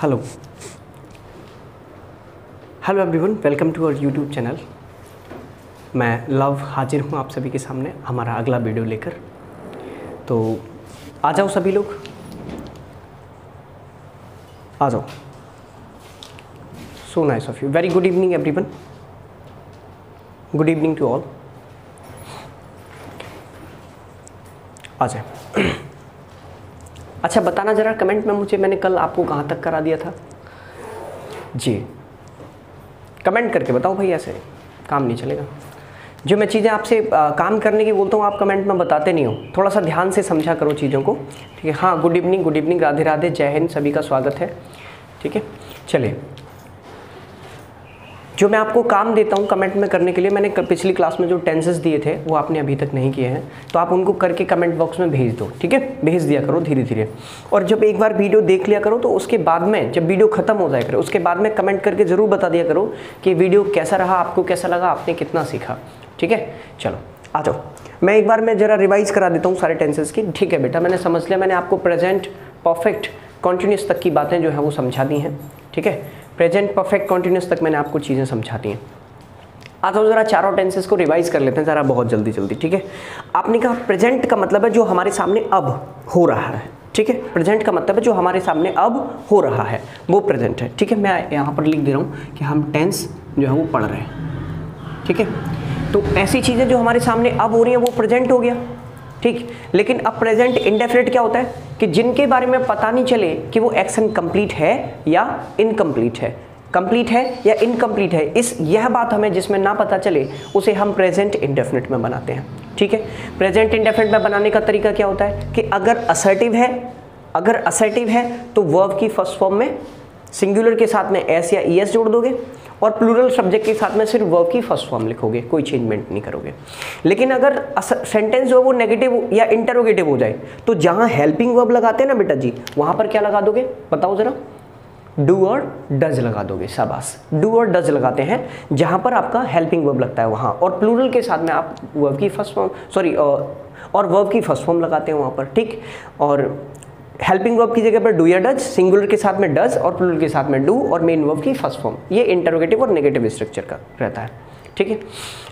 Hello hello everyone welcome to our YouTube channel मैं लव हाजिर हूँ आप सभी के सामने हमारा अगला वीडियो लेकर। तो आ जाओ सभी लोग। आ जाओ। So nice of you very good evening everyone good evening to all आ जाए। अच्छा बताना ज़रा कमेंट में मुझे, मैंने कल आपको कहाँ तक करा दिया था? जी। कमेंट करके बताओ भाई, ऐसे काम नहीं चलेगा। जो मैं चीज़ें आपसे काम करने की बोलता हूँ, आप कमेंट में बताते नहीं हो। थोड़ा सा ध्यान से समझा करो चीज़ों को। ठीक है? हाँ good evening good evening Radhe Radhe जय हिंद, सभी का स्वागत है। ठीक है? चलिए। जो मैं आपको काम देता हूँ कमेंट में करने के लिए, मैंने पिछली क्लास में जो टेंसेस दिए थे, वो आपने अभी तक नहीं किए हैं। तो आप उनको करके कमेंट बॉक्स में भेज दो, ठीक है? भेज दिया करो धीरे धीरे और जब एक बार वीडियो देख लिया करो तो उसके बाद में, जब वीडियो खत्म हो जाए उसके बाद में कमेंट करके ज़रूर बता दिया करो कि वीडियो कैसा रहा, आपको कैसा लगा, आपने कितना सीखा, ठीक है? चलो, आ जाओ। मैं एक बार मैं ज़रा रिवाइज करा देता हूँ सारे टेंसेस की। ठीक है बेटा, मैंने समझ लिया, मैंने आपको प्रेजेंट परफेक्ट कॉन्टीन्यूस तक की बातें जो है वो समझा दी हैं, ठीक है? प्रेजेंट परफेक्ट कॉन्टीन्यूस तक मैंने आपको चीज़ें समझा दी हैं। आ तो ज़रा चारों टेंसेस को रिवाइज कर लेते हैं, ज़रा बहुत जल्दी जल्दी, ठीक है? आपने कहा प्रेजेंट का मतलब है जो हमारे सामने अब हो रहा है, ठीक है? प्रेजेंट का मतलब है जो हमारे सामने अब हो रहा है, वो प्रेजेंट है, ठीक है? मैं यहाँ पर लिख दे रहा हूँ कि हम टेंस जो है वो पढ़ रहे हैं, ठीक है? तो ऐसी चीज़ें जो हमारे सामने अब हो रही हैं, वो प्रेजेंट हो गया। ठीक? लेकिन अब प्रेजेंट इंडेफिनेट क्या होता है? कि जिनके बारे में पता नहीं चले कि वो एक्शन कंप्लीट है या इनकम्प्लीट है। कंप्लीट है या इनकम्प्लीट है? इस यह बात हमें जिसमें ना पता चले, उसे हम प्रेजेंट इंडेफिनेट में बनाते हैं। ठीक है? प्रेजेंट इंडेफिनिट में बनाने का तरीका क्या होता है? कि अगर असर्टिव है, अगर असर्टिव है तो वर्ब की फ़र्स्ट फॉर्म में सिंगुलर के साथ में एस या ई एस जोड़ दोगे और प्लूरल सब्जेक्ट के साथ में सिर्फ़ वर्ब की फ़र्स्ट फॉर्म लिखोगे, कोई चेंजमेंट नहीं करोगे। लेकिन अगर सेंटेंस जो है वो नेगेटिव या इंटरोगेटिव हो जाए तो जहाँ हेल्पिंग वर्ब लगाते हैं ना बेटा जी, वहाँ पर क्या लगा दोगे? बताओ ज़रा। डू और डज लगा दोगे, शाबाश। डू और डज लगाते हैं, जहाँ पर आपका हेल्पिंग वर्ब लगता है वहाँ। और प्लूरल के साथ में आप वर्ब की फ़र्स्ट फॉर्म सॉरी और वर्ब की फ़र्स्ट फॉर्म लगाते हैं वहाँ पर, ठीक? और हेल्पिंग वर्ब की जगह पर डू या डज, सिंगुलर के साथ में डज और प्लूरल के साथ में डू और मेन वर्ब की फ़र्स्ट फॉर्म। ये इंटरोगेटिव और नेगेटिव स्ट्रक्चर का रहता है। ठीक है?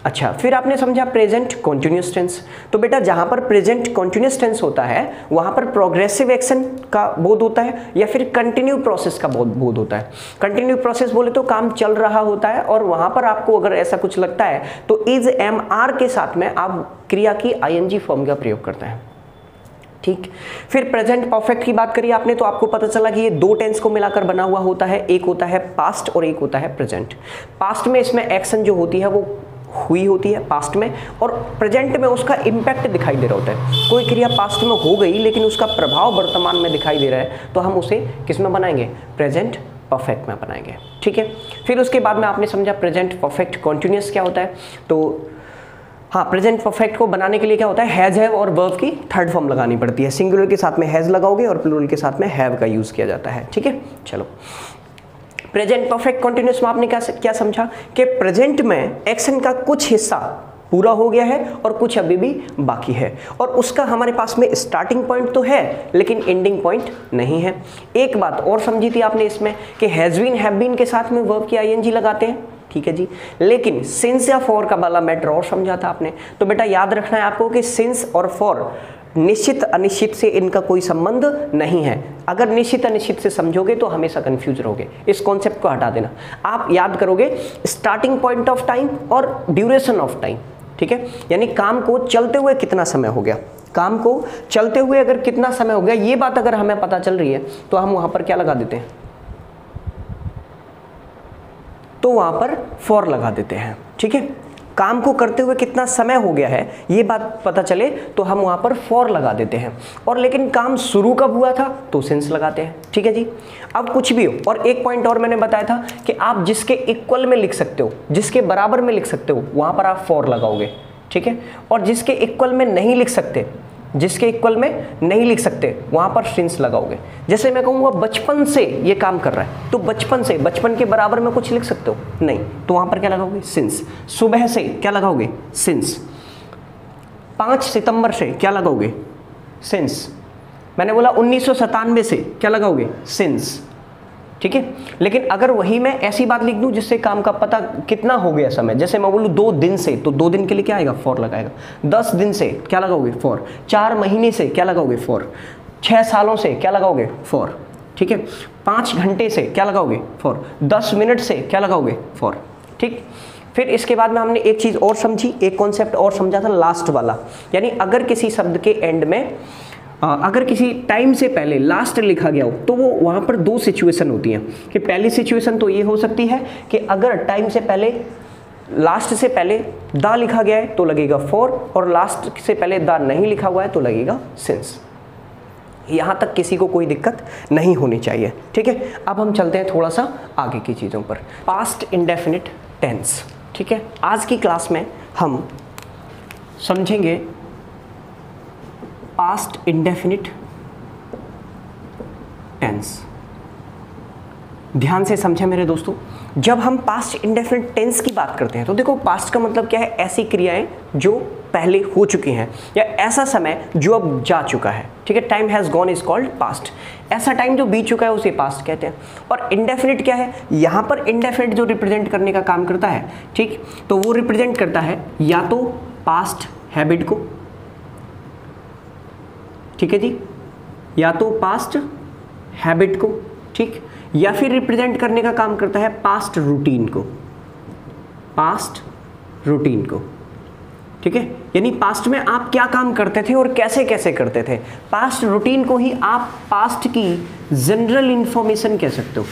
अच्छा फिर आपने समझा प्रेजेंट कॉन्टिन्यूस टेंस तो बेटा, जहाँ पर प्रेजेंट कॉन्टिन्यूस टेंस होता है, वहाँ पर प्रोग्रेसिव एक्शन का बोध होता है या फिर कंटिन्यू प्रोसेस का बोध बोध होता है। कंटिन्यू प्रोसेस बोले तो काम चल रहा होता है और वहाँ पर आपको अगर ऐसा कुछ लगता है तो इज़ एम आर के साथ में आप क्रिया की आई एन जी फॉर्म का प्रयोग करते हैं। ठीक। फिर प्रेजेंट परफेक्ट की बात करिए आपने तो आपको पता चला कि ये दो टेंस को मिलाकर बना हुआ होता है। एक होता है पास्ट और एक होता है प्रेजेंट पास्ट में इसमें एक्शन जो होती है, वो हुई होती है पास्ट में और प्रेजेंट में उसका इम्पैक्ट दिखाई दे रहा होता है। कोई क्रिया पास्ट में हो गई, लेकिन उसका प्रभाव वर्तमान में दिखाई दे रहा है तो हम उसे किसमें बनाएँगे? प्रेजेंट परफेक्ट में बनाएँगे। ठीक है? फिर उसके बाद में आपने समझा प्रेजेंट परफेक्ट कॉन्टिन्यूस क्या होता है? तो हाँ प्रेजेंट परफेक्ट को बनाने के लिए क्या होता है? हैज़ हैव और वर्ब की थर्ड फॉर्म लगानी पड़ती है। सिंगुलर के साथ में हैज़ लगाओगे और प्लूरल के साथ में हैव का यूज़ किया जाता है। ठीक है? चलो। प्रेजेंट परफेक्ट कॉन्टिन्यूस में आपने क्या क्या समझा? कि प्रेजेंट में एक्शन का कुछ हिस्सा पूरा हो गया है और कुछ अभी भी बाकी है। और उसका हमारे पास में स्टार्टिंग पॉइंट तो है, लेकिन एंडिंग पॉइंट नहीं है। एक बात और समझी थी आपने इसमें कि हैजबीन हैव बीन के साथ में वर्ब की आईएनजी लगाते हैं। ठीक है जी। लेकिन सिंस या फॉर का वाला मैटर और समझा था आपने। तो बेटा याद रखना है आपको कि सिंस और फॉर निश्चित अनिश्चित से इनका कोई संबंध नहीं है। अगर निश्चित अनिश्चित से समझोगे तो हमेशा कंफ्यूज रहोगे। इस कॉन्सेप्ट को हटा देना। आप याद करोगे स्टार्टिंग पॉइंट ऑफ़ टाइम और ड्यूरेशन ऑफ़ टाइम ठीक है? यानी काम को चलते हुए कितना समय हो गया। काम को चलते हुए अगर कितना समय हो गया, ये बात अगर हमें पता चल रही है तो हम वहाँ पर क्या लगा देते हैं? तो वहाँ पर फॉर लगा देते हैं। ठीक है? काम को करते हुए कितना समय हो गया है, ये बात पता चले तो हम वहाँ पर फॉर लगा देते हैं। और लेकिन काम शुरू कब हुआ था? तो सेंस लगाते हैं। ठीक है जी? अब कुछ भी हो, और एक पॉइंट और मैंने बताया था कि आप जिसके इक्वल में लिख सकते हो, जिसके बराबर में लिख सकते हो, वहाँ पर आप फॉर लगाओगे। ठीक है? और जिसके इक्वल में नहीं लिख सकते जिसके इक्वल में नहीं लिख सकते, वहाँ पर सिंस लगाओगे। जैसे मैं कहूँगा, बचपन से ये काम कर रहा है तो बचपन से, बचपन के बराबर में कुछ लिख सकते हो? नहीं। तो वहाँ पर क्या लगाओगे? सिंस सुबह से क्या लगाओगे? सिंस पाँच सितंबर से क्या लगाओगे? सिंस मैंने बोला, उन्नीस सौ सतानवे से क्या लगाओगे? सिंस ठीक है? लेकिन अगर वही मैं ऐसी बात लिख दूँ जिससे काम का पता कितना हो गया समय, जैसे मैं बोलूँ दो दिन से तो दो दिन के लिए क्या आएगा? फॉर लगाएगा। दस दिन से क्या लगाओगे? फॉर। चार महीने से क्या लगाओगे? फॉर। छः सालों से क्या लगाओगे? फॉर। ठीक है? पाँच घंटे से क्या लगाओगे? फॉर। दस मिनट से क्या लगाओगे? फॉर। ठीक? फिर इसके बाद में हमने एक चीज़ और समझी, एक कॉन्सेप्ट और समझा था लास्ट वाला। यानी अगर किसी शब्द के एंड में अगर किसी टाइम से पहले लास्ट लिखा गया हो तो वो वहाँ पर दो सिचुएशन होती हैं। कि पहली सिचुएशन तो ये हो सकती है कि अगर टाइम से पहले लास्ट से पहले दा लिखा गया है तो लगेगा फोर और लास्ट से पहले दा नहीं लिखा हुआ है तो लगेगा सिंस यहाँ तक किसी को कोई दिक्कत नहीं होनी चाहिए। ठीक है? अब हम चलते हैं थोड़ा सा आगे की चीज़ों पर। पास्ट इंडेफिनिट टेंस ठीक है? आज की क्लास में हम समझेंगे पास्ट इंडेफिनिट टेंस ध्यान से समझे मेरे दोस्तों, जब हम पास्ट इंडेफिनिट टेंस की बात करते हैं तो देखो पास्ट का मतलब क्या है? ऐसी क्रियाएँ जो पहले हो चुकी हैं, या ऐसा समय जो अब जा चुका है। ठीक है time has gone is called past ऐसा टाइम जो बीत चुका है, उसे पास्ट कहते हैं। और इंडेफिनिट क्या है? यहाँ पर इंडेफिनिट जो रिप्रेजेंट करने का काम करता है, ठीक? तो वो रिप्रेजेंट करता है या तो पास्ट हैबिट को ठीक है जी? या तो पास्ट हैबिट को, ठीक? या फिर रिप्रेजेंट करने का काम करता है पास्ट रूटीन को। पास्ट रूटीन को। ठीक है? यानी पास्ट में आप क्या काम करते थे और कैसे कैसे करते थे? पास्ट रूटीन को ही आप पास्ट की जनरल इंफॉर्मेशन कह सकते हो।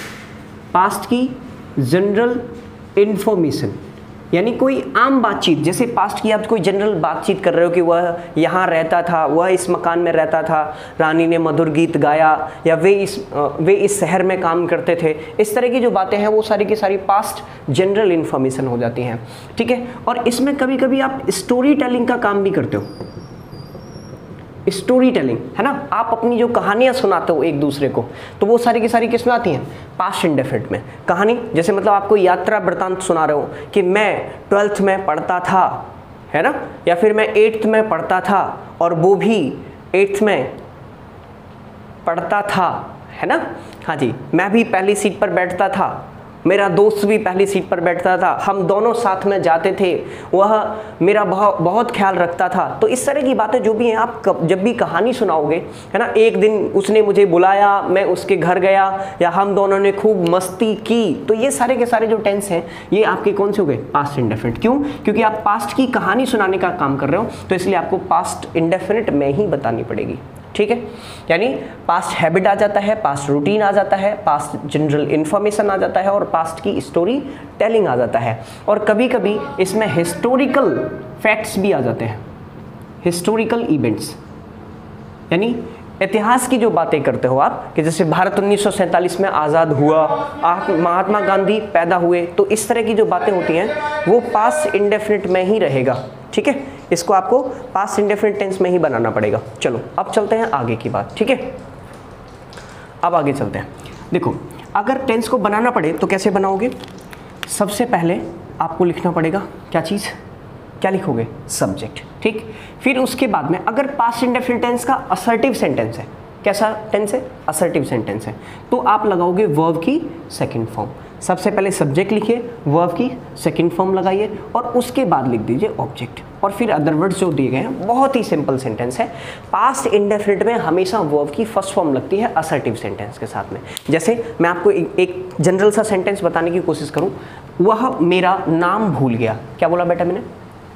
पास्ट की जनरल इंफॉर्मेशन यानी कोई आम बातचीत, जैसे पास्ट की आप कोई जनरल बातचीत कर रहे हो कि वह यहाँ रहता था, वह इस मकान में रहता था, रानी ने मधुर गीत गाया, या वे इस वे इस शहर में काम करते थे, इस तरह की जो बातें हैं, वो सारी की सारी पास्ट जनरल इन्फॉर्मेशन हो जाती हैं, ठीक है? और इसमें कभी कभी आप स्टोरी टेलिंग का काम भी करते हो। स्टोरी टेलिंग है ना? आप अपनी जो कहानियाँ सुनाते हो एक दूसरे को तो वो सारी की सारी किसमें आती हैं पास्ट इंडेफिनिट में। कहानी, जैसे मतलब आपको यात्रा वृतांत सुना रहे हो कि मैं ट्वेल्थ में पढ़ता था, है ना? या फिर मैं एट्थ में पढ़ता था और वो भी एट्थ में पढ़ता था, है ना? हाँ जी, मैं भी पहली सीट पर बैठता था। मेरा दोस्त भी पहली सीट पर बैठता था। हम दोनों साथ में जाते थे। वह मेरा बहुत बहुत ख्याल रखता था। तो इस तरह की बातें जो भी हैं, आप कब, जब भी कहानी सुनाओगे, है ना, एक दिन उसने मुझे बुलाया, मैं उसके घर गया, या हम दोनों ने खूब मस्ती की तो ये सारे के सारे जो टेंस हैं, ये आपके कौन से हो गए? पास्ट इंडेफिनिट क्यों? क्योंकि आप पास्ट की कहानी सुनाने का काम कर रहे हो तो इसलिए आपको पास्ट इंडेफिनिट में ही बतानी पड़ेगी। ठीक है? यानी पास्ट हैबिट आ जाता है पास्ट रूटीन आ जाता है पास्ट जनरल इन्फॉर्मेशन आ जाता है और पास्ट की स्टोरी टेलिंग आ जाता है। और कभी कभी इसमें हिस्टोरिकल फैक्ट्स भी आ जाते हैं। हिस्टोरिकल इवेंट्स यानी इतिहास की जो बातें करते हो आप, कि जैसे भारत उन्नीस सौ सैंतालीस में आज़ाद हुआ महात्मा गांधी पैदा हुए तो इस तरह की जो बातें होती हैं, वो पास इंडेफिनिट में ही रहेगा। ठीक है? इसको आपको पास इंडेफिनिट टेंस में ही बनाना पड़ेगा। चलो, अब चलते हैं आगे की बात, ठीक है? अब आगे चलते हैं। देखो, अगर टेंस को बनाना पड़े तो कैसे बनाओगे? सबसे पहले आपको लिखना पड़ेगा क्या चीज़? क्या लिखोगे? सब्जेक्ट ठीक? फिर उसके बाद में, अगर पास्ट इंडेफिनिट टेंस का असर्टिव सेंटेंस है, कैसा टेंस है? असर्टिव सेंटेंस है। तो आप लगाओगे वर्ब की सेकंड फॉर्म सबसे पहले सब्जेक्ट लिखिए वर्ब की सेकंड फॉर्म लगाइए और उसके बाद लिख दीजिए ऑब्जेक्ट और फिर अदर वर्ड्स जो दिए गए हैं बहुत ही सिंपल सेंटेंस है। पास्ट इंडेफिनिट में हमेशा वर्ब की फ़र्स्ट फॉर्म लगती है असर्टिव सेंटेंस के साथ में। जैसे मैं आपको एक, एक जनरल सा सेंटेंस बताने की कोशिश करूँ। वह मेरा नाम भूल गया। क्या बोला बेटा मैंने?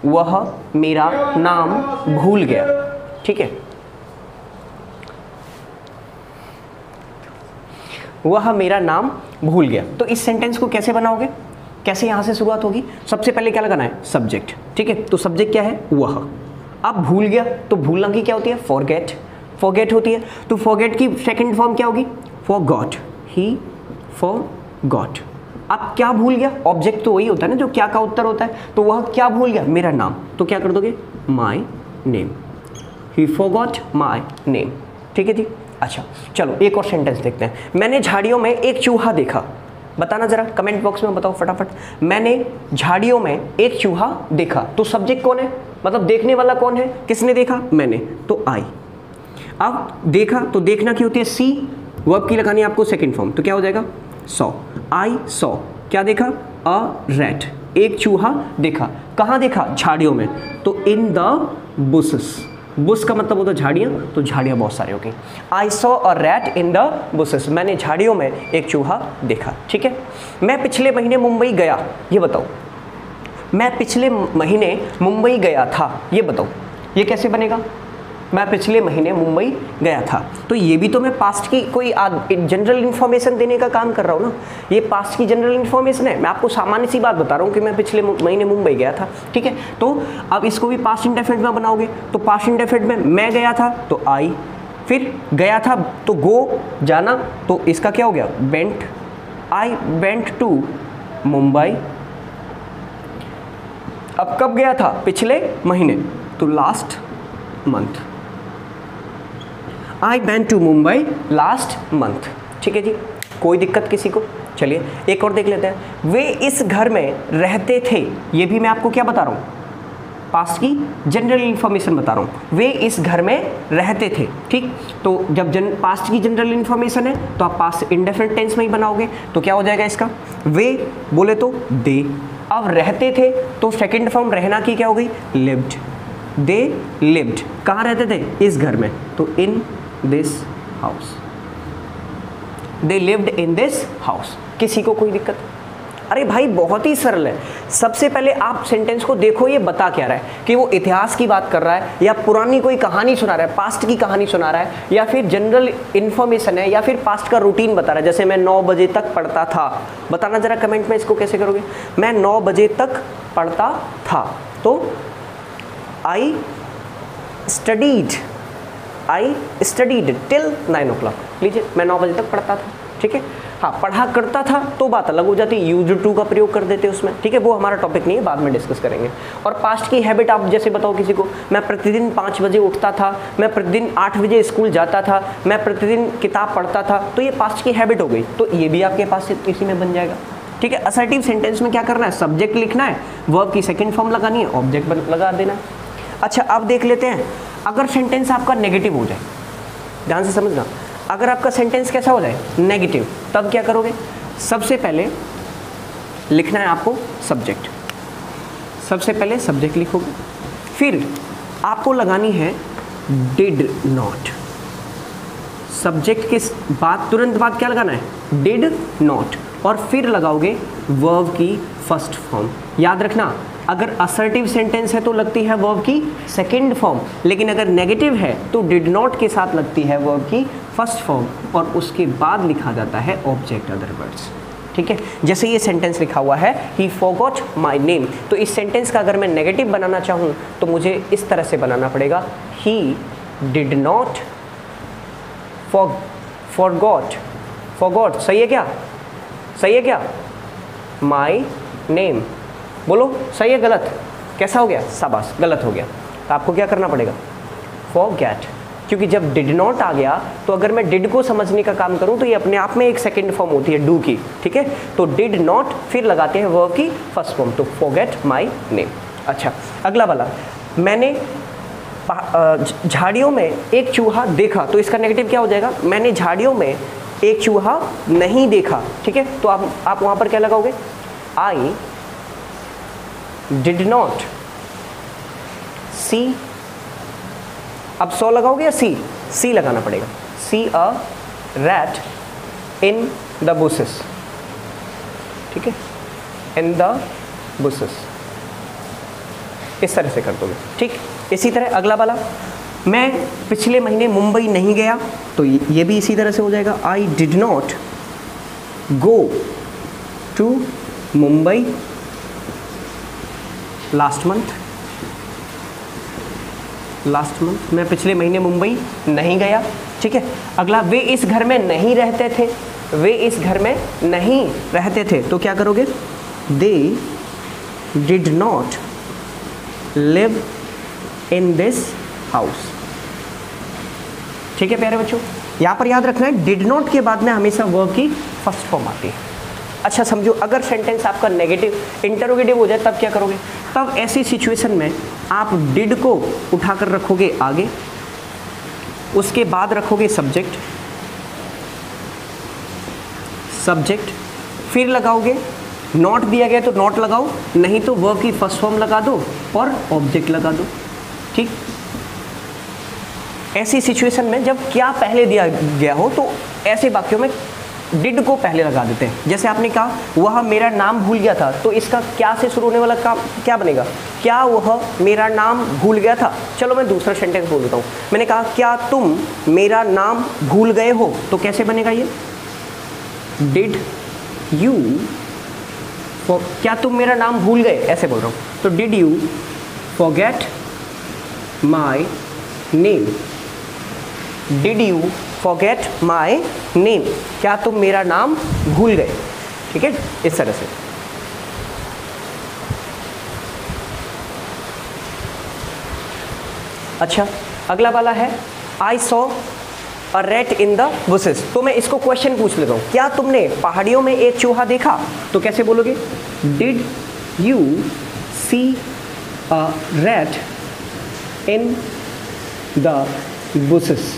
वह मेरा नाम भूल गया। ठीक है? वह मेरा नाम भूल गया। तो इस सेंटेंस को कैसे बनाओगे? कैसे यहाँ से शुरुआत होगी? सबसे पहले क्या लगाना है? सब्जेक्ट ठीक है? तो सब्जेक्ट क्या है? वह। अब भूल गया तो भूलना की क्या होती है? फॉरगेट फॉरगेट होती है। तो फॉरगेट की सेकेंड फॉर्म क्या होगी? Forgot he forgot अब क्या भूल गया? ऑब्जेक्ट तो वही होता है ना, जो क्या का उत्तर होता है। तो वह क्या भूल गया? मेरा नाम। तो क्या कर दोगे? My name he forgot my name ठीक है जी? अच्छा चलो, एक और सेंटेंस देखते हैं। मैंने झाड़ियों में एक चूहा देखा। बताना जरा कमेंट बॉक्स में बताओ फटाफट। मैंने झाड़ियों में एक चूहा देखा। तो सब्जेक्ट कौन है? मतलब देखने वाला कौन है? किसने देखा? मैंने। तो आई अब देखा तो देखना की होती है सी वर्ब की लगानी आपको सेकेंड फॉर्म तो क्या हो जाएगा? सॉ। I saw. क्या देखा? अ रैट एक चूहा देखा। कहाँ देखा? झाड़ियों में। तो इन द बुसेस बुस का मतलब होता है झाड़ियाँ तो झाड़ियाँ बहुत सारी हो गई I saw a rat in the bushes मैंने झाड़ियों में एक चूहा देखा, ठीक है? मैं पिछले महीने मुंबई गया, ये बताओ। मैं पिछले महीने मुंबई गया था, ये बताओ। ये कैसे बनेगा? मैं पिछले महीने मुंबई गया था। तो ये भी तो मैं पास्ट की कोई जनरल इन्फॉर्मेशन देने का काम कर रहा हूँ ना? ये पास्ट की जनरल इन्फॉर्मेशन है। मैं आपको सामान्य सी बात बता रहा हूँ कि मैं पिछले महीने मुंबई गया था, ठीक है? तो अब इसको भी पास्ट इंडेफिनेट में बनाओगे तो पास्ट इंडेफिनेट में मैं गया था तो आई फिर गया था तो गो जाना तो इसका क्या हो गया? Went I went to Mumbai. अब कब गया था? पिछले महीने तो last month I been to Mumbai last month ठीक है जी? कोई दिक्कत किसी को? चलिए, एक और देख लेते हैं। वे इस घर में रहते थे। ये भी मैं आपको क्या बता रहा हूँ? पास की जनरल इन्फॉर्मेशन बता रहा हूँ। वे इस घर में रहते थे, ठीक? तो जब जन पास्ट की जनरल इन्फॉर्मेशन है तो आप पास्ट इंडेफिनेट टेंस में ही बनाओगे। तो क्या हो जाएगा इसका? वे बोले तो दे। अब रहते थे तो सेकेंड फॉर्म रहना की क्या हो गई? लिव्ड दे लिव्ड कहाँ रहते थे? इस घर में। तो in this house they lived in this house किसी को कोई दिक्कत? अरे भाई, बहुत ही सरल है। सबसे पहले आप सेंटेंस को देखो, ये बता क्या रहा है? कि वो इतिहास की बात कर रहा है, या पुरानी कोई कहानी सुना रहा है पास्ट की कहानी सुना रहा है, या फिर जनरल इन्फॉर्मेशन है, या फिर पास्ट का रूटीन बता रहा है। जैसे मैं नौ बजे तक पढ़ता था। बताना जरा कमेंट में इसको कैसे करोगे? मैं नौ बजे तक पढ़ता था। तो I studied I studied till nine o'clock लीजिए, मैं नौ बजे तक पढ़ता था, ठीक है? हाँ पढ़ा करता था तो बात अलग हो जाती यूज़ टू का प्रयोग कर देते उसमें, ठीक है? वो हमारा टॉपिक नहीं है, बाद में डिस्कस करेंगे। और पास्ट की हैबिट आप जैसे बताओ किसी को, मैं प्रतिदिन पाँच बजे उठता था, मैं प्रतिदिन आठ बजे स्कूल जाता था, मैं प्रतिदिन किताब पढ़ता था तो ये पास्ट की हैबिट हो गई तो ये भी आपके पास इसी में बन जाएगा, ठीक है? असर्टिव सेंटेंस में क्या करना है? सब्जेक्ट लिखना है वर्ब की सेकेंड फॉर्म लगानी है ऑब्जेक्ट लगा देना। अच्छा अब देख लेते हैं अगर सेंटेंस आपका नेगेटिव हो जाए, ध्यान से समझना, अगर आपका सेंटेंस कैसा हो जाए नेगेटिव तब क्या करोगे? सबसे पहले लिखना है आपको सब्जेक्ट सबसे पहले सब्जेक्ट लिखोगे। फिर आपको लगानी है डिड नॉट सब्जेक्ट के बाद तुरंत बाद क्या लगाना है? डिड नॉट और फिर लगाओगे वर्ब की फ़र्स्ट फॉर्म याद रखना अगर असर्टिव सेंटेंस है तो लगती है वर्ब की सेकेंड फॉर्म लेकिन अगर नेगेटिव है तो डिड नॉट के साथ लगती है वर्ब की फ़र्स्ट फॉर्म और उसके बाद लिखा जाता है ऑब्जेक्ट अदर वर्ड्स ठीक है? जैसे ये सेंटेंस लिखा हुआ है ही फॉगॉट माई नेम तो इस सेंटेंस का अगर मैं नेगेटिव बनाना चाहूँ तो मुझे इस तरह से बनाना पड़ेगा। He did not for forgot forgot सही है क्या? सही है क्या? माई नेम बोलो, सही है, गलत। कैसा हो गया? शाबाश, गलत हो गया। तो आपको क्या करना पड़ेगा? फॉर गैट क्योंकि जब डिड नॉट आ गया तो अगर मैं डिड को समझने का काम करूँ तो ये अपने आप में एक सेकेंड फॉर्म होती है डू की, ठीक है? तो डिड नॉट फिर लगाते हैं वर्ब की फ़र्स्ट फॉर्म तो फॉरगेट माई नेम अच्छा अगला वाला। मैंने झाड़ियों में एक चूहा देखा तो इसका नेगेटिव क्या हो जाएगा? मैंने झाड़ियों में एक चूहा नहीं देखा, ठीक है? तो आप आप वहाँ पर क्या लगाओगे? आई डिड नॉट सी अब सो लगाओगे या सी सी लगाना पड़ेगा. See a rat in the bushes ठीक है? इन द बुसेस इस तरह से कर दोगे ठीक? इसी तरह अगला वाला. मैं पिछले महीने मुंबई नहीं गया तो ये भी इसी तरह से हो जाएगा. I did not go to Mumbai last month last month मैं पिछले महीने मुंबई नहीं गया, ठीक है? अगला, वे इस घर में नहीं रहते थे। वे इस घर में नहीं रहते थे। तो क्या करोगे? They did not live in this house ठीक है, प्यारे बच्चों? यहाँ पर याद रखना है डिड नॉट के बाद में हमेशा वर्ब की फ़र्स्ट फॉर्म आती है। अच्छा समझो, अगर सेंटेंस आपका नेगेटिव इंटरोगेटिव हो जाए, तब क्या करोगे? तब ऐसी सिचुएशन में आप डिड को उठाकर रखोगे आगे, उसके बाद रखोगे सब्जेक्ट सब्जेक्ट फिर लगाओगे नॉट दिया गया तो नॉट लगाओ, नहीं तो वर्ब की फ़र्स्ट फॉर्म लगा दो और ऑब्जेक्ट लगा दो, ठीक? ऐसी सिचुएशन में जब क्या पहले दिया गया हो तो ऐसे वाक्यों में डिड को पहले लगा देते हैं। जैसे आपने कहा, वह मेरा नाम भूल गया था तो इसका क्या से शुरू होने वाला काम क्या बनेगा? क्या वह मेरा नाम भूल गया था? चलो मैं दूसरा सेंटेंस बोल देता हूँ। मैंने कहा, क्या तुम मेरा नाम भूल गए हो? तो कैसे बनेगा ये? डिड यू क्या तुम मेरा नाम भूल गए? ऐसे बोल रहा हूँ। तो did you forget my name did you forget my name क्या तुम मेरा नाम भूल गए? ठीक है? इस तरह से। अच्छा अगला वाला है I saw a rat in the bushes तो मैं इसको क्वेश्चन पूछ लेता हूँ। क्या तुमने पहाड़ियों में एक चूहा देखा? तो कैसे बोलोगे? Did you see a rat in the bushes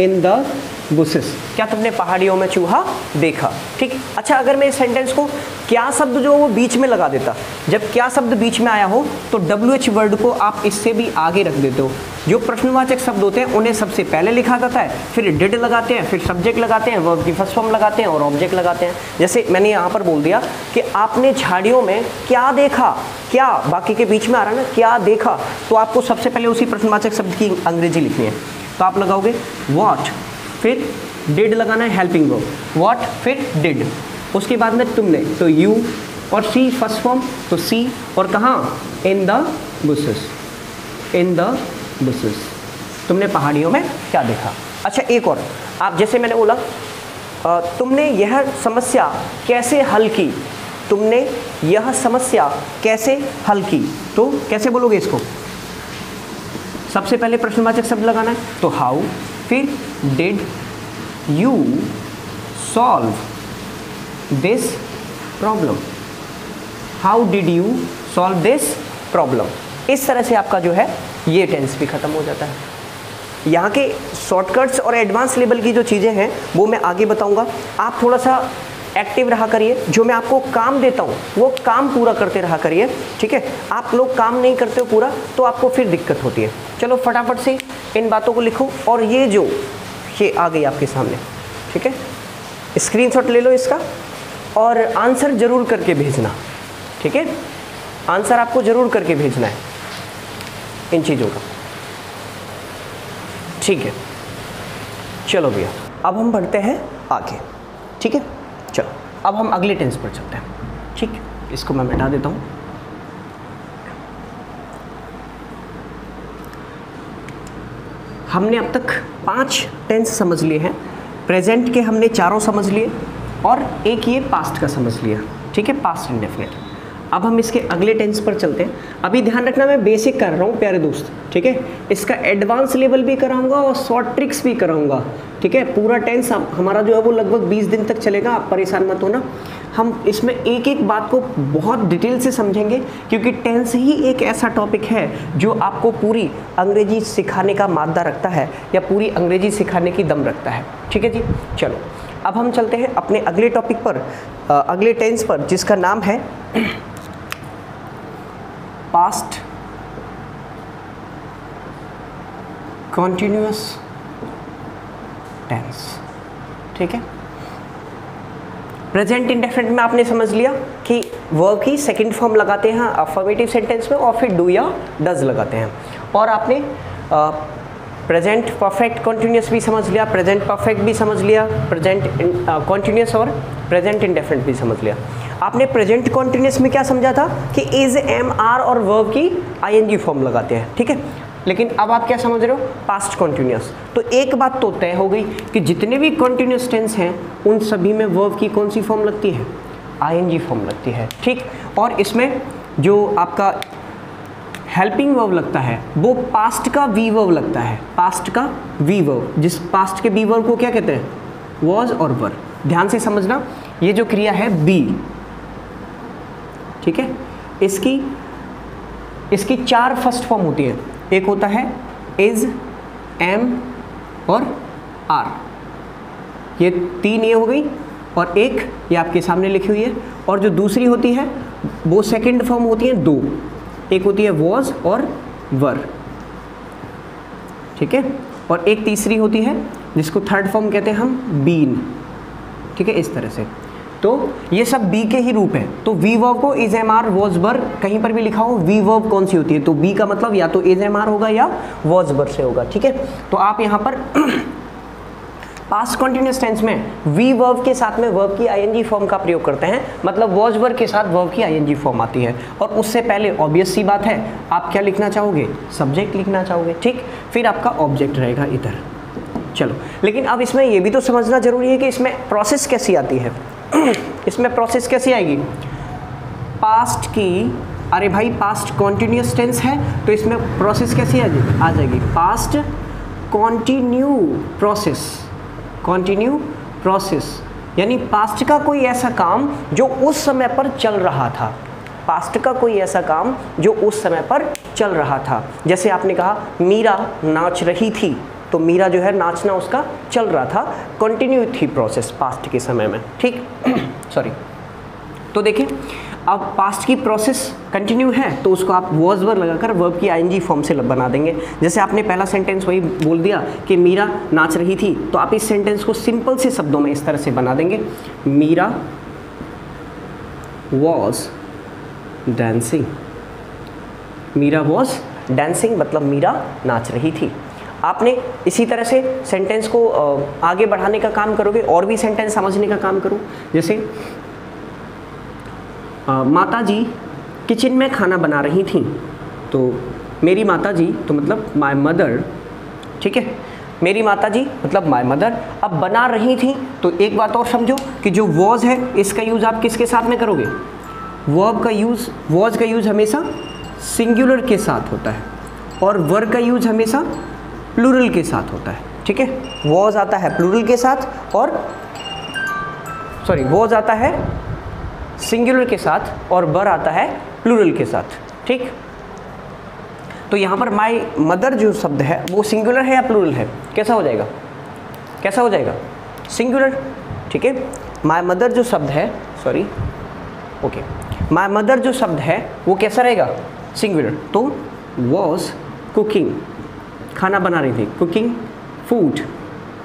in the bushes क्या तुमने पहाड़ियों में चूहा देखा? ठीक? अच्छा अगर मैं इस सेंटेंस को क्या शब्द जो वो बीच में लगा देता? जब क्या शब्द बीच में आया हो तो डब्ल्यू एच वर्ड को आप इससे भी आगे रख देते हो। जो प्रश्नवाचक शब्द होते हैं, उन्हें सबसे पहले लिखा जाता है, फिर डिड लगाते हैं, फिर सब्जेक्ट लगाते हैं वर्ब की फ़र्स्ट फॉर्म लगाते हैं और ऑब्जेक्ट लगाते हैं। जैसे मैंने यहाँ पर बोल दिया कि आपने झाड़ियों में क्या देखा? क्या? बाकी के बीच में आ रहा है ना? क्या देखा? तो आपको सबसे पहले उसी प्रश्नवाचक शब्द की अंग्रेज़ी लिखनी है। तो आप लगाओगे वॉट फिर डिड लगाना है हेल्पिंग वर्ब वॉट फिर डिड उसके बाद में तुमने तो यू और सी फ़र्स्ट फॉर्म तो सी और कहाँ? In the bushes in the bushes तुमने पहाड़ियों में क्या देखा? अच्छा एक और। आप, जैसे मैंने बोला तुमने यह समस्या कैसे हल की? तुमने यह समस्या कैसे हल की? तो कैसे बोलोगे इसको? सबसे पहले प्रश्नवाचक शब्द लगाना है। तो हाउ फिर did you solve this problem how did you solve this problem इस तरह से आपका जो है, ये टेंस भी ख़त्म हो जाता है। यहाँ के शॉर्टकट्स और एडवांस लेवल की जो चीज़ें हैं, वो मैं आगे बताऊँगा। आप थोड़ा सा एक्टिव रहा करिए। जो मैं आपको काम देता हूँ, वो काम पूरा करते रहा करिए, ठीक है? आप लोग काम नहीं करते हो पूरा तो आपको फिर दिक्कत होती है। चलो फटाफट से इन बातों को लिखो और ये जो, ये आ गई आपके सामने, ठीक है? स्क्रीनशॉट ले लो इसका और आंसर ज़रूर करके भेजना, ठीक है? आंसर आपको ज़रूर करके भेजना है इन चीज़ों का। ठीक है। चलो भैया, अब हम बढ़ते हैं आगे, ठीक है? अब हम अगले टेंस पर चलते हैं। ठीक? इसको मैं मिटा देता हूँ। हमने अब तक पाँच टेंस समझ लिए हैं। प्रेजेंट के हमने चारों समझ लिए और एक ये पास्ट का समझ लिया। ठीक है? पास्ट इंडेफिनेट अब हम इसके अगले टेंस पर चलते हैं। अभी ध्यान रखना, मैं बेसिक कर रहा हूँ, प्यारे दोस्त, ठीक है? इसका एडवांस लेवल भी कराऊँगा और शॉर्ट ट्रिक्स भी कराऊँगा, ठीक है? पूरा टेंस हमारा जो है वो लगभग 20 दिन तक चलेगा, आप परेशान मत होना। हम इसमें एक एक बात को बहुत डिटेल से समझेंगे, क्योंकि टेंस ही एक ऐसा टॉपिक है जो आपको पूरी अंग्रेज़ी सिखाने का मादा रखता है, या पूरी अंग्रेज़ी सिखाने की दम रखता है, ठीक है जी? चलो, अब हम चलते हैं अपने अगले टॉपिक पर अगले टेंस पर, जिसका नाम है पास्ट कॉन्टिन्यूस टेंस ठीक है? प्रेजेंट इंडेफिनेट में आपने समझ लिया कि वर्ब की सेकंड फॉर्म लगाते हैं अफर्मेटिव सेंटेंस में, और फिर डू या डज लगाते हैं। और आपने प्रेजेंट परफेक्ट कॉन्टिन्यूस भी समझ लिया प्रेजेंट परफेक्ट भी समझ लिया प्रेजेंट कॉन्टिन्यूस और प्रेजेंट इंडेफिनिट भी समझ लिया। आपने प्रेजेंट कॉन्टिन्यूस में क्या समझा था कि इज़ एम आर और वर्ब की आईएनजी फॉर्म लगाते हैं, ठीक है? लेकिन अब आप क्या समझ रहे हो? पास्ट कॉन्टिन्यूस तो एक बात तो तय हो गई कि जितने भी कॉन्टिन्यूस टेंस हैं, उन सभी में वर्ब की कौन सी फॉर्म लगती है? आईएनजी फॉर्म लगती है, ठीक? और इसमें जो आपका हेल्पिंग वर्व लगता है, वो पास्ट का वी वर्व लगता है पास्ट का वी वर्व जिस पास्ट के बी वर्व को क्या कहते हैं? वॉज़ और वर ध्यान से समझना, ये जो क्रिया है बी ठीक है? इसकी इसकी चार फ़र्स्ट फॉर्म होती है। एक होता है इज़ एम और आर ये तीन ये हो गई, और एक ये आपके सामने लिखी हुई है, और जो दूसरी होती है, वो सेकंड फॉर्म होती है, दो। एक होती है वॉज़ और वर ठीक है? और एक तीसरी होती है, जिसको थर्ड फॉर्म कहते हैं हम बीन ठीक है? इस तरह से। तो ये सब बी के ही रूप है। तो वी वर्ब को is am are was were कहीं पर भी लिखा हो वी वर्ब कौन सी होती है? तो बी का मतलब या तो इज़ एम आर होगा या वॉज़ बर से होगा। ठीक है? तो आप यहाँ पर पास्ट कॉन्टिन्यूस टेंस में वी वर्ब के साथ में वर्ब की आईएनजी फॉर्म का प्रयोग करते हैं। मतलब वॉज़ वर्ब के साथ वर्ब की आईएनजी फॉर्म आती है। और उससे पहले ऑब्वियस सी बात है। आप क्या लिखना चाहोगे? सब्जेक्ट लिखना चाहोगे। ठीक? फिर आपका ऑब्जेक्ट रहेगा इधर। चलो। लेकिन अब इसमें यह भी तो समझना ज़रूरी है कि इसमें प्रोसेस कैसी आती है। इसमें प्रोसेस कैसी आएगी? पास्ट की, अरे भाई पास्ट कॉन्टिन्यूस टेंस है तो इसमें प्रोसेस कैसी आ जाएगी आ जाएगी। Past continue process continue process यानी पास्ट का कोई ऐसा काम जो उस समय पर चल रहा था। पास्ट का कोई ऐसा काम जो उस समय पर चल रहा था। जैसे आपने कहा, मीरा नाच रही थी तो मीरा जो है नाचना उसका चल रहा था। कंटिन्यू थी प्रोसेस पास्ट के समय में। ठीक? सॉरी तो देखिए अब पास्ट की प्रोसेस कंटिन्यू है तो उसको आप वॉज़ वर लगाकर वर्ब की आईएनजी फॉर्म से बना देंगे। जैसे आपने पहला सेंटेंस वही बोल दिया कि मीरा नाच रही थी तो आप इस सेंटेंस को सिंपल से शब्दों में इस तरह से बना देंगे। Meera was dancing Meera was dancing मतलब मीरा नाच रही थी। आपने इसी तरह से सेंटेंस को आगे बढ़ाने का काम करोगे, और भी सेंटेंस समझने का काम करो। जैसे माता जी किचन में खाना बना रही थी। तो मेरी माता जी तो मतलब माय मदर ठीक है? मेरी माता जी मतलब माय मदर अब बना रही थी तो एक बात और समझो कि जो वॉज़ है, इसका यूज़ आप किसके साथ में करोगे? वर्ब का यूज़ वॉज़ का यूज़ हमेशा सिंगुलर के साथ होता है और वर्ग का यूज़ हमेशा प्लूरल के साथ होता है, ठीक है? वॉज़ आता है प्लूरल के साथ और सॉरी वॉज़ आता है सिंगुलर के साथ और बर आता है प्लूरल के साथ, ठीक? तो यहाँ पर माई मदर जो शब्द है, वो सिंगुलर है या प्लूरल है? कैसा हो जाएगा? कैसा हो जाएगा? सिंगुलर ठीक है? माई मदर जो शब्द है सॉरी ओके माई मदर जो शब्द है, वो कैसा रहेगा? सिंगुलर तो वॉज़ कुकिंग खाना बना रही थी। कुकिंग फ़ूड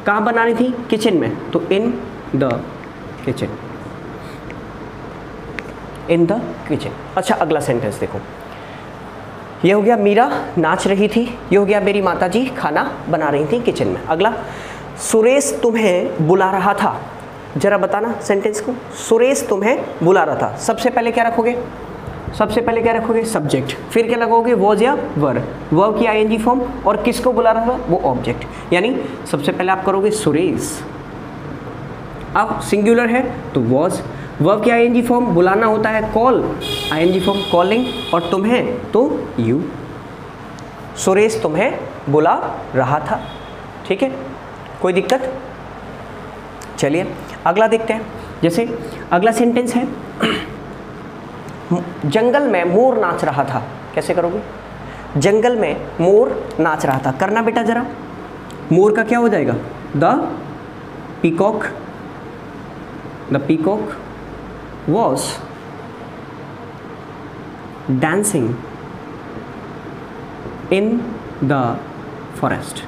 कहाँ बना रही थी? किचन में। तो in the kitchen in the kitchen. अच्छा अगला सेंटेंस देखो। ये हो गया, मीरा नाच रही थी। ये हो गया, मेरी माता जी खाना बना रही थी किचन में। अगला, सुरेश तुम्हें बुला रहा था। जरा बताना सेंटेंस को। सुरेश तुम्हें बुला रहा था। सबसे पहले क्या रखोगे? सबसे पहले क्या रखोगे? सब्जेक्ट फिर क्या लगोगे वॉज़ या वर वर्ब की आईएनजी फॉर्म और किसको बुला रहा था? वो ऑब्जेक्ट यानी सबसे पहले आप करोगे सुरेश। अब सिंगुलर है तो वॉज़ वर्ब की आईएनजी फॉर्म बुलाना होता है? कॉल आईएनजी फॉर्म कॉलिंग और तुम्हें तो यू सुरेश तुम्हें बुला रहा था। ठीक है? कोई दिक्कत? चलिए, अगला देखते हैं। जैसे अगला सेंटेंस है। जंगल में मोर नाच रहा था। कैसे करोगे? जंगल में मोर नाच रहा था। करना बेटा जरा। मोर का क्या हो जाएगा? The peacock. The peacock. Was dancing in the forest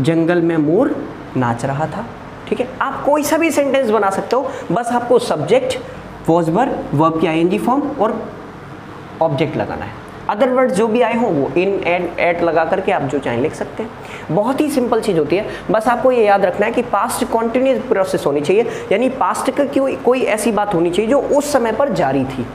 जंगल में मोर नाच रहा था, ठीक है? आप कोई सा भी सेंटेंस बना सकते हो, बस आपको सब्जेक्ट वॉज़ बर वर्ब की आईएनजी फॉर्म और ऑब्जेक्ट लगाना है। अदर वर्ड जो भी आए हों, वो इन एड एट लगा करके आप जो चाहें लिख सकते हैं। बहुत ही सिंपल चीज़ होती है। बस आपको ये याद रखना है कि पास्ट कॉन्टिन्यूस प्रोसेस होनी चाहिए। यानी पास्ट का कोई कोई ऐसी बात होनी चाहिए जो उस समय पर जारी थी।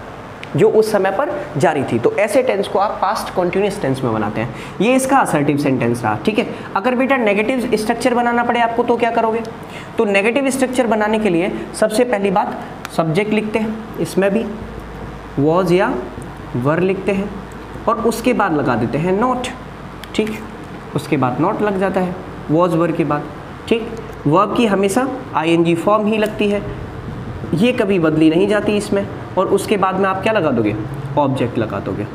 जो उस समय पर जारी थी। तो ऐसे टेंस को आप पास्ट कॉन्टिन्यूस टेंस में बनाते हैं। ये इसका असर्टिव सेंटेंस रहा, ठीक है? अगर बेटा नेगेटिव स्ट्रक्चर बनाना पड़े आपको तो क्या करोगे? तो नेगेटिव स्ट्रक्चर बनाने के लिए सबसे पहली बात सब्जेक्ट लिखते हैं। इसमें भी वॉज़ या वर लिखते हैं। और उसके बाद लगा देते हैं नॉट ठीक? उसके बाद नॉट लग जाता है। वॉज़ वर के बाद। ठीक? वर्ब की हमेशा आईएनजी फॉर्म ही लगती है। ये कभी बदली नहीं जाती इसमें। और उसके बाद में आप क्या लगा दोगे? ऑब्जेक्ट लगा दोगे।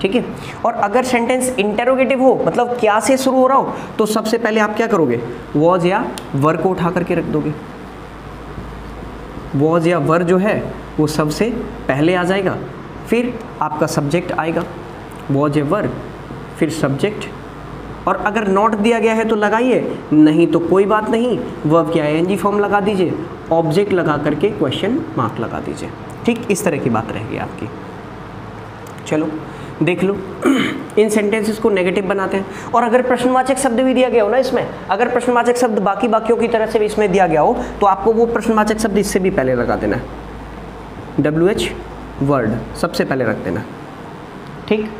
ठीक है? और अगर सेंटेंस इंटेरोगेटिव हो मतलब क्या से शुरू हो रहा हो तो सबसे पहले आप क्या करोगे? वॉज़ या वर को उठा करके रख दोगे। वॉज़ या वर जो है, वो सबसे पहले आ जाएगा। फिर आपका सब्जेक्ट आएगा। वॉज़ ए वर फिर सब्जेक्ट और अगर नॉट दिया गया है तो लगाइए, नहीं तो कोई बात नहीं। वर्ब क्या एन फॉर्म लगा दीजिए। ऑब्जेक्ट लगा करके क्वेश्चन मार्क लगा दीजिए। ठीक, इस तरह की बात रहेगी आपकी। चलो, देख लो। इन सेंटेंसेस को नेगेटिव बनाते हैं। और अगर प्रश्नवाचक शब्द भी दिया गया हो ना इसमें, अगर प्रश्नवाचक शब्द बाकी बाकियों की तरह से भी इसमें दिया गया हो तो आपको वो प्रश्नवाचक शब्द इससे भी पहले लगा देना है। डब्ल्यू एच वर्ड सबसे पहले रख देना। ठीक?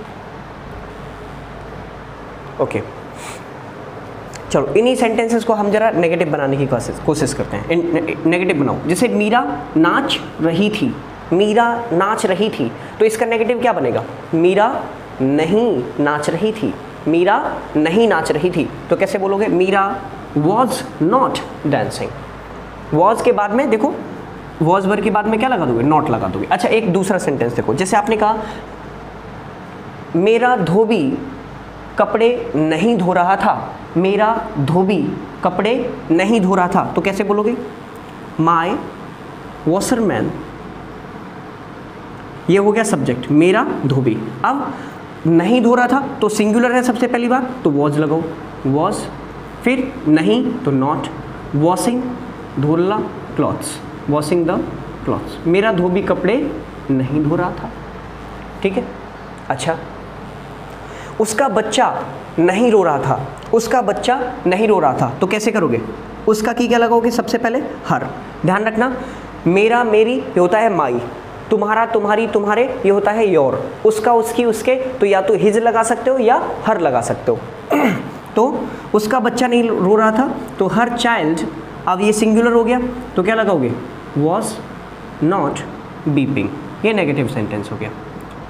ओके चलो, इन्हीं सेंटेंसेस को हम जरा नेगेटिव बनाने की कोशिश कोशिश करते हैं। नेगेटिव बनाओ। जैसे मीरा नाच रही थी। मीरा नाच रही थी। तो इसका नेगेटिव क्या बनेगा? मीरा नहीं नाच रही थी। मीरा नहीं नाच रही थी। तो कैसे बोलोगे? Meera was not dancing was के बाद में देखो वॉज़ वर के बाद में क्या लगा दोगे? नॉट लगा दोगे। अच्छा एक दूसरा सेंटेंस देखो। जैसे आपने कहा, मेरा धोबी कपड़े नहीं धो रहा था। मेरा धोबी कपड़े नहीं धो रहा था। तो कैसे बोलोगे? माई वॉशरमैन ये हो गया सब्जेक्ट मेरा धोबी। अब नहीं धो रहा था तो सिंगुलर है सबसे पहली बार तो वॉज़ लगाओ। वॉज़ फिर नहीं तो नॉट वॉशिंग धोला क्लॉथ्स वॉशिंग द क्लॉथ्स मेरा धोबी कपड़े नहीं धो रहा था। ठीक है? अच्छा। उसका बच्चा नहीं रो रहा था, उसका बच्चा नहीं रो रहा था तो कैसे करोगे? उसका की क्या लगाओगे सबसे पहले? हर। ध्यान रखना, मेरा मेरी, ये होता है माई। तुम्हारा तुम्हारी, तुम्हारे, ये होता है योर। उसका, उसकी, उसके तो या तो हिज लगा सकते हो या हर लगा सकते हो। तो उसका बच्चा नहीं रो रहा था तो हर चाइल्ड अब ये सिंगुलर हो गया तो क्या लगाओगे? वॉज़ नॉट बीपिंग ये नेगेटिव सेंटेंस हो गया।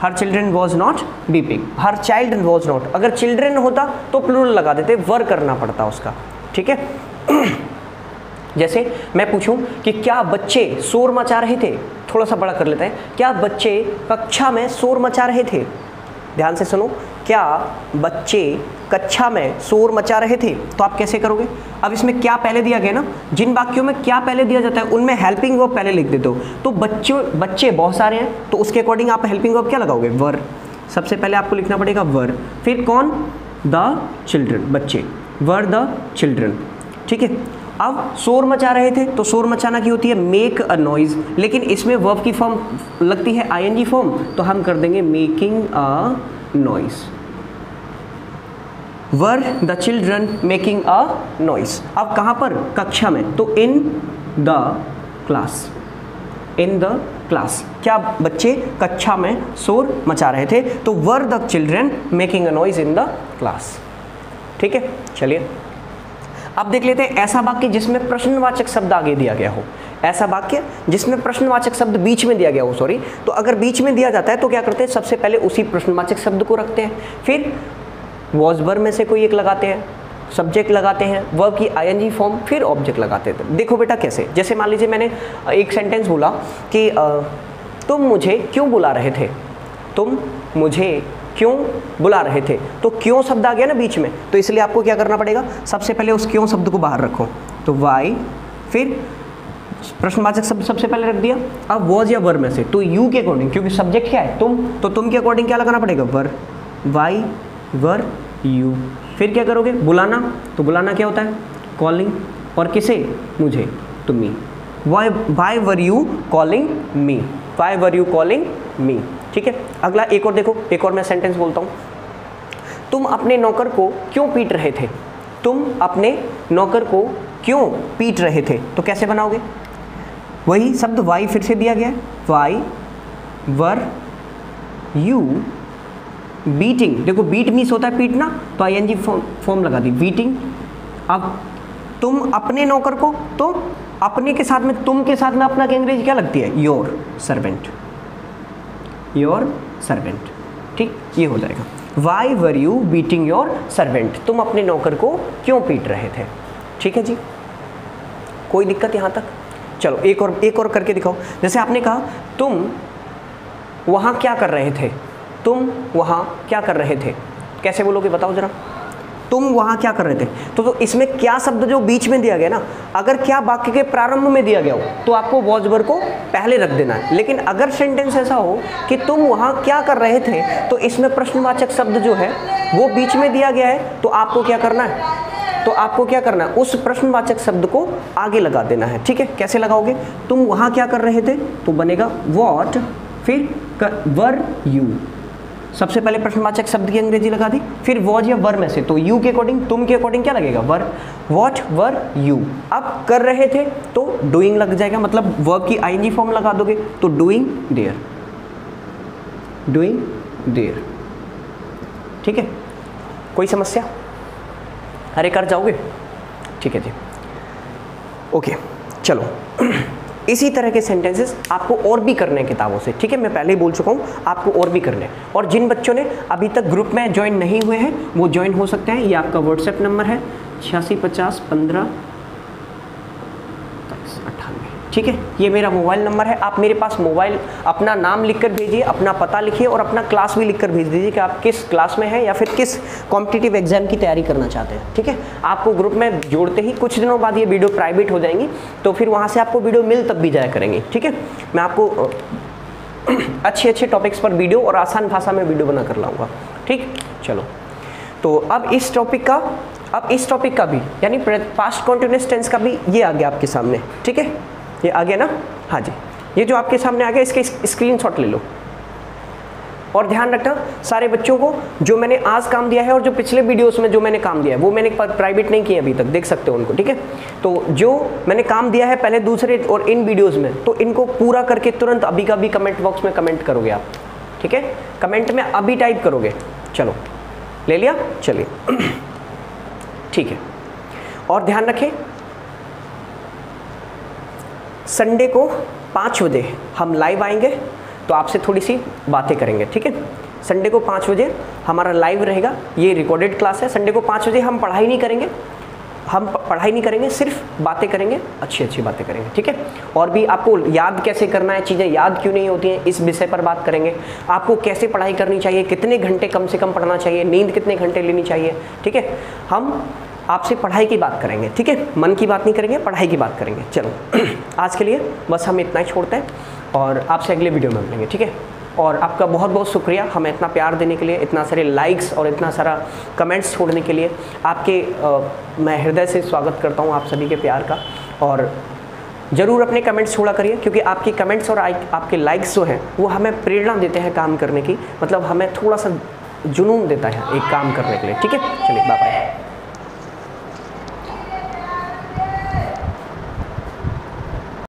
Her children was not weeping her child was not अगर चिल्ड्रेन होता तो प्लूरल लगा देते वर करना पड़ता उसका, ठीक है? जैसे मैं पूछूँ कि क्या बच्चे शोर मचा रहे थे? थोड़ा सा बड़ा कर लेते हैं। क्या बच्चे कक्षा में शोर मचा रहे थे? ध्यान से सुनो, क्या बच्चे कक्षा में शोर मचा रहे थे? तो आप कैसे करोगे? अब इसमें क्या पहले दिया गया ना? जिन वाक्यों में क्या पहले दिया जाता है, उनमें हेल्पिंग वर्ब पहले लिख देते हो। तो बच्चों, बच्चे बहुत सारे हैं तो उसके अकॉर्डिंग आप हेल्पिंग वर्ब क्या लगाओगे? वर सबसे पहले आपको लिखना पड़ेगा वर फिर कौन? द चिल्ड्रन बच्चे. वर द चिल्ड्रन ठीक है? अब शोर मचा रहे थे तो शोर मचाना की होती है मेक अ नॉइज़ लेकिन इसमें वर्ब की फॉर्म लगती है आईएनजी फॉर्म तो हम कर देंगे making a noise were the children making a noise अब कहाँ पर? कक्षा में। तो in the class in the class क्या बच्चे कक्षा में शोर मचा रहे थे? तो were the children making a noise in the class ठीक है? चलिए। अब देख लेते हैं, ऐसा वाक्य जिसमें प्रश्नवाचक शब्द आगे दिया गया हो। ऐसा वाक्य जिसमें प्रश्नवाचक शब्द बीच में दिया गया हो सॉरी तो अगर बीच में दिया जाता है तो क्या करते हैं, सबसे पहले उसी प्रश्नवाचक शब्द को रखते हैं। फिर वॉजबर में से कोई एक लगाते हैं सब्जेक्ट लगाते हैं वर्ब की आईएनजी फॉर्म फिर ऑब्जेक्ट लगाते थे देखो बेटा कैसे, जैसे मान लीजिए मैंने एक सेंटेंस बोला कि तुम मुझे क्यों बुला रहे थे? तुम मुझे क्यों बुला रहे थे? तो क्यों शब्द आ गया ना बीच में? तो इसलिए आपको क्या करना पड़ेगा? सबसे पहले उस क्यों शब्द को बाहर रखो। तो वाई फिर प्रश्नवाचक शब्द सबसे पहले रख दिया। अब वॉज़ या वर में से। तो यू के अकॉर्डिंग क्योंकि सब्जेक्ट क्या है? तुम। तो तुम के अकॉर्डिंग क्या लगाना पड़ेगा? वर वाई वर यू फिर क्या करोगे? बुलाना। तो बुलाना क्या होता है? कॉलिंग और किसे? मुझे। Me why why were you calling me why were you calling me ठीक है? अगला एक और देखो, एक और मैं सेंटेंस बोलता हूँ। तुम अपने नौकर को क्यों पीट रहे थे? तुम अपने नौकर को क्यों पीट रहे थे? तो कैसे बनाओगे? वही शब्द वाई फिर से दिया गया वाई वर यू बीटिंग देखो बीट मीस होता है पीटना तो आई एन जी फॉर्म लगा दी। बीटिंग अब तुम अपने नौकर को तो अपने के साथ में, तुम के साथ में अपना की अंग्रेज़ी क्या लगती है? योर सर्वेंट योर सर्वेंट ठीक? ये हो जाएगा। Why were you beating your servant तुम अपने नौकर को क्यों पीट रहे थे? ठीक है जी? कोई दिक्कत यहाँ तक? चलो, एक और एक और करके दिखाओ। जैसे आपने कहा, तुम वहाँ क्या कर रहे थे? तुम वहाँ क्या कर रहे थे? कैसे बोलोगे? बताओ जरा। तुम वहाँ क्या कर रहे थे? तो, तो इसमें क्या शब्द जो बीच में दिया गया ना अगर क्या वाक्य के प्रारंभ में दिया गया हो तो आपको वॉजबर को पहले रख देना है। लेकिन अगर सेंटेंस ऐसा हो कि तुम वहाँ क्या कर रहे थे तो इसमें प्रश्नवाचक शब्द जो है वो बीच में दिया गया है तो आपको क्या करना है? तो आपको क्या करना है? उस प्रश्नवाचक शब्द को आगे लगा देना है। ठीक है? कैसे लगाओगे? तुम वहाँ क्या कर रहे थे? तो बनेगा वॉट फिर वर यू सबसे पहले प्रश्नवाचक शब्द की अंग्रेज़ी लगा दी, फिर वॉज़ या वर में से। तो यू के अकॉर्डिंग तुम के अकॉर्डिंग क्या लगेगा? वर वॉट वर यू अब कर रहे थे तो डूइंग लग जाएगा मतलब वर्ब की आईएनजी फॉर्म लगा दोगे तो डूइंग देयर डूइंग देयर ठीक है? कोई समस्या? अरे कर जाओगे? ठीक है जी। ओके चलो। इसी तरह के सेंटेंसेस आपको और भी करने हैं किताबों से, ठीक है? मैं पहले ही बोल चुका हूँ, आपको और भी करने हैं। और जिन बच्चों ने अभी तक ग्रुप में ज्वाइन नहीं हुए हैं, वो ज्वाइन हो सकते हैं। ये आपका व्हाट्सएप नंबर है, छियासी पचास पंद्रह ठीक है? ये मेरा मोबाइल नंबर है। आप मेरे पास मोबाइल अपना नाम लिख कर भेजिए, अपना पता लिखिए और अपना क्लास भी लिख कर भेज दीजिए कि आप किस क्लास में हैं या फिर किस कॉम्पिटिटिव एग्ज़ाम की तैयारी करना चाहते हैं, ठीक है? आपको ग्रुप में जोड़ते ही कुछ दिनों बाद ये वीडियो प्राइवेट हो जाएँगी तो फिर वहाँ से आपको वीडियो मिल तब भी जाया करेंगे, ठीक है? मैं आपको अच्छे अच्छे टॉपिक्स पर वीडियो और आसान भाषा में वीडियो बना कर लाऊँगा, ठीक? चलो। तो अब इस टॉपिक का, अब इस टॉपिक का भी, यानी पास्ट कॉन्टिन्यूस टेंस का भी ये आ गया आपके सामने, ठीक है? ये आ गया ना? हाँ जी। ये जो आपके सामने आ गया, इसके स्क्रीन ले लो। और ध्यान रखना, सारे बच्चों को जो मैंने आज काम दिया है और जो पिछले वीडियोस में जो मैंने काम दिया है, वो मैंने प्राइवेट नहीं किए अभी तक, देख सकते हो उनको, ठीक है? तो जो मैंने काम दिया है पहले दूसरे और इन वीडियोस में तो इनको पूरा करके तुरंत अभी का भी कमेंट बॉक्स में कमेंट करोगे आप, ठीक है? कमेंट में अभी टाइप करोगे। चलो। ले लिया? चलिए। ठीक है। और ध्यान रखें संडे को पाँच बजे हम लाइव आएँगे तो आपसे थोड़ी सी बातें करेंगे, ठीक है? संडे को पाँच बजे हमारा लाइव रहेगा, ये रिकॉर्डेड क्लास है, संडे को पाँच बजे हम पढ़ाई नहीं करेंगे, हम पढ़ाई नहीं करेंगे, सिर्फ़ बातें करेंगे अच्छी अच्छी बातें करेंगे, ठीक है? और भी आपको याद कैसे करना है, चीज़ें याद क्यों नहीं होती हैं, इस विषय पर बात करेंगे। आपको कैसे पढ़ाई करनी चाहिए, कितने घंटे कम से कम पढ़ना चाहिए, नींद कितने घंटे लेनी चाहिए, ठीक है? हम आपसे पढ़ाई की बात करेंगे ठीक है? मन की बात नहीं करेंगे पढ़ाई की बात करेंगे। चलो आज के लिए बस हम इतना ही छोड़ते हैं और आपसे अगले वीडियो में मिलेंगे ठीक है? और आपका बहुत बहुत शुक्रिया हमें इतना प्यार देने के लिए इतना सारे लाइक्स और इतना सारा कमेंट्स छोड़ने के लिए। आपके आ, मैं हृदय से स्वागत करता हूँ आप सभी के प्यार का। और ज़रूर अपने कमेंट्स छोड़ा करिए क्योंकि आपकी कमेंट्स और आपके लाइक्स जो हैं वो हमें प्रेरणा देते हैं काम करने की। मतलब हमें थोड़ा सा जुनून देता है एक काम करने के लिए ठीक है? चलिए बाय बाय